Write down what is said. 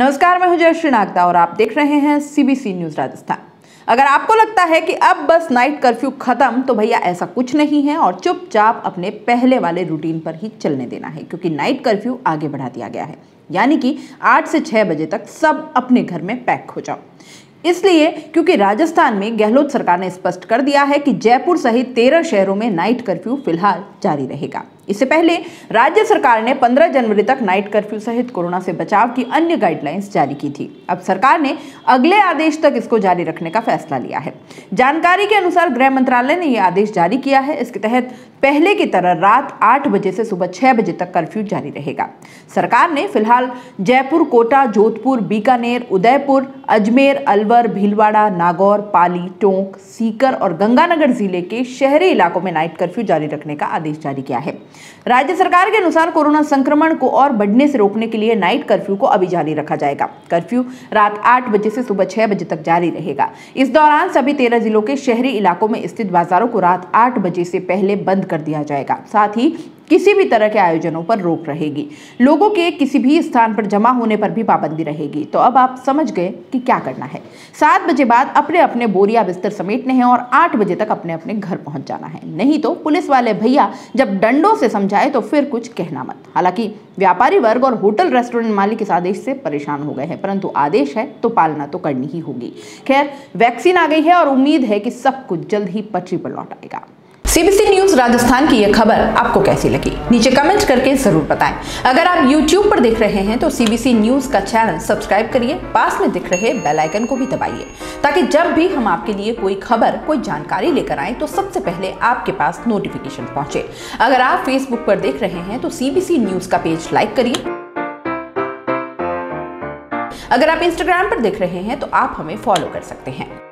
नमस्कार, मैं हूँ जयश्री नागदा और आप देख रहे हैं सीबीसी न्यूज़ राजस्थान अगर आपको लगता है कि अब बस नाइट कर्फ्यू खत्म तो भैया ऐसा कुछ नहीं है और चुपचाप अपने पहले वाले रूटीन पर ही चलने देना है, क्योंकि नाइट कर्फ्यू आगे बढ़ा दिया गया है। यानी कि आठ से छह बजे तक सब अपने घर में पैक हो जाओ। इसलिए, क्योंकि राजस्थान में गहलोत सरकार ने स्पष्ट कर दिया है कि जयपुर सहित तेरह शहरों में नाइट कर्फ्यू फ़िलहाल जारी रहेगा। इससे पहले राज्य सरकार ने 15 जनवरी तक नाइट कर्फ्यू सहित कोरोना से बचाव की अन्य गाइडलाइंस जारी की थी। अब सरकार ने अगले आदेश तक इसको जारी रखने का फैसला लिया है। जानकारी के अनुसार गृह मंत्रालय ने यह आदेश जारी किया है। इसके तहत पहले की तरह रात आठ बजे से सुबह छह बजे तक कर्फ्यू जारी रहेगा। सरकार ने फ़िलहाल जयपुर, कोटा, जोधपुर, बीकानेर, उदयपुर, अजमेर, अलवर, भीलवाड़ा, नागौर, पाली, टोंक, सीकर और गंगानगर ज़िले के शहरी इलाकों में नाइट कर्फ्यू जारी रखने का आदेश जारी किया है। राज्य सरकार के अनुसार कोरोना संक्रमण को और बढ़ने से रोकने के लिए नाइट कर्फ्यू को अभी जारी रखा जाएगा। कर्फ्यू रात आठ बजे से सुबह छह बजे तक जारी रहेगा। इस दौरान सभी तेरह जिलों के शहरी इलाकों में स्थित बाजारों को रात आठ बजे से पहले बंद कर दिया जाएगा। साथ ही किसी भी तरह के आयोजनों पर रोक रहेगी। लोगों के किसी भी स्थान पर जमा होने पर भी पाबंदी रहेगी। तो अब आप समझ गए कि क्या करना है। सात बजे बाद अपने अपने बोरिया बिस्तर समेटने हैं और आठ बजे तक अपने अपने घर पहुँच जाना है। नहीं तो पुलिस वाले भैया जब डंडों से समझाए तो फिर कुछ कहना मत। हालाँकि व्यापारी वर्ग और होटल रेस्टोरेंट मालिक इस आदेश से परेशान हो गए हैं, परंतु आदेश है तो पालना तो करनी ही होगी। खैर, वैक्सीन आ गई है और उम्मीद है कि सब कुछ जल्द ही पटरी पर लौट आएगा। सीबीसी न्यूज़ राजस्थान की यह खबर आपको कैसी लगी? नीचे कमेंट करके ज़रूर बताएँ। अगर आप YouTube पर देख रहे हैं तो सीबीसी न्यूज़ का चैनल सब्सक्राइब करिए, पास में दिख रहे बेल आइकन को भी दबाइए, ताकि जब भी हम आपके लिए कोई खबर, कोई जानकारी लेकर आए तो सबसे पहले आपके पास नोटिफिकेशन पहुँचे। अगर आप फेसबुक पर देख रहे हैं तो सीबीसी न्यूज़ का पेज लाइक करिए। अगर आप इंस्टाग्राम पर देख रहे हैं तो आप हमें फॉलो कर सकते हैं।